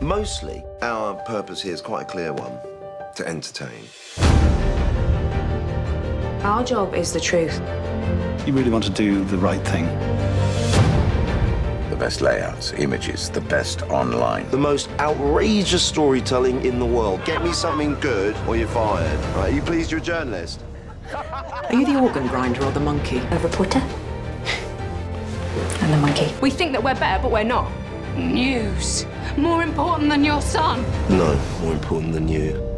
Mostly, our purpose here is quite a clear one to entertain. Our job is the truth. You really want to do the right thing. The best layouts, images, the best online. The most outrageous storytelling in the world. Get me something good or you're fired. Right, you pleased you're a journalist? Are you the organ grinder or the monkey? A reporter. and the monkey. We think that we're better, but we're not. News. More important than your son. No, more important than you.